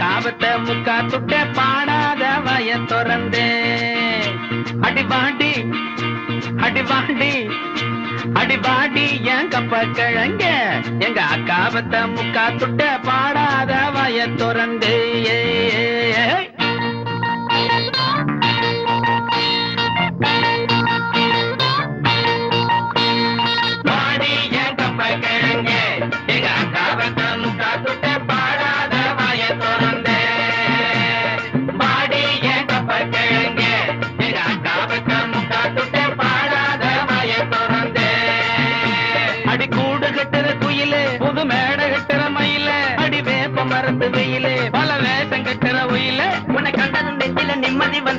காவத்தை முக்கா துட்ட பாடாத வய துறந்தே. அடிபாண்டி அடிபாண்டி அடிபாண்டி என் கப்ப கிழங்க. எங்க அக்காவத்தை முக்கா துட்ட பாடாத வய துறந்தே.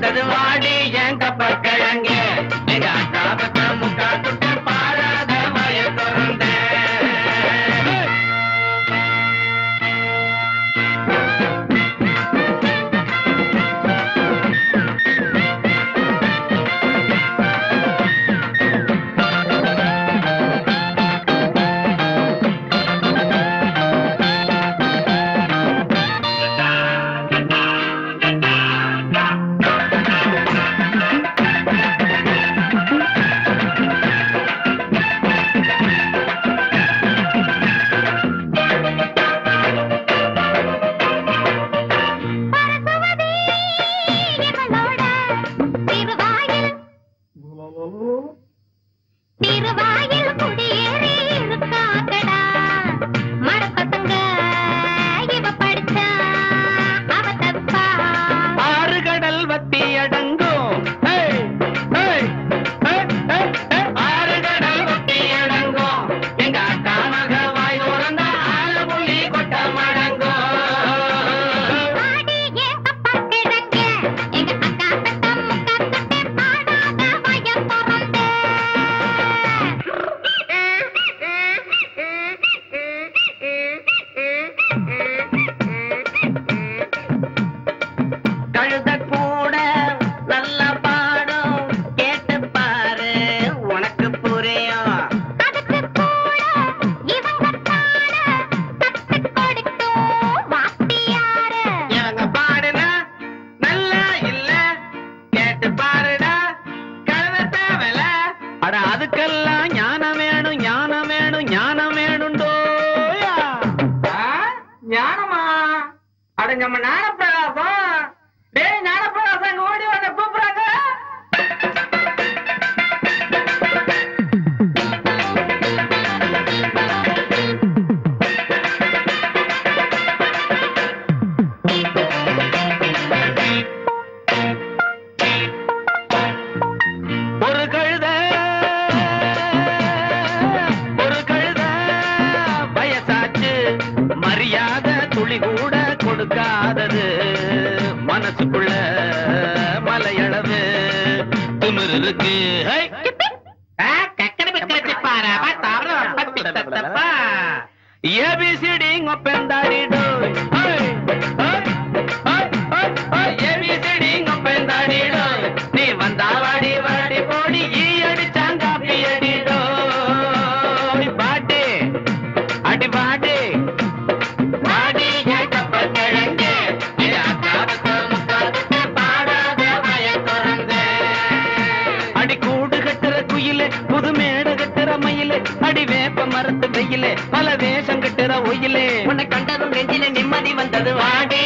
வந்தது வாடி என் கப்பல் திருவா அட அதுக்கெல்லாம் ஞானம் வேணும் ஞானம் வேணும் ஞானம் வேணும்டோ ஞானமா? அட நம்ம ஞானப்பிரகாசம் மரியாத துளி கூட கொடுக்காதது. மனசுக்குள்ள மலையளவு. துணுறு இருக்கு. ஏபிசிடி பெந்தாடிடோ மேடகு திற மயிலே அடி வேப்ப மரத்து வெயிலே. பல வேஷம் கட்டுற ஒயிலே உன்னை கண்டதும் நெஞ்சில நிம்மதி வந்தது. வாடி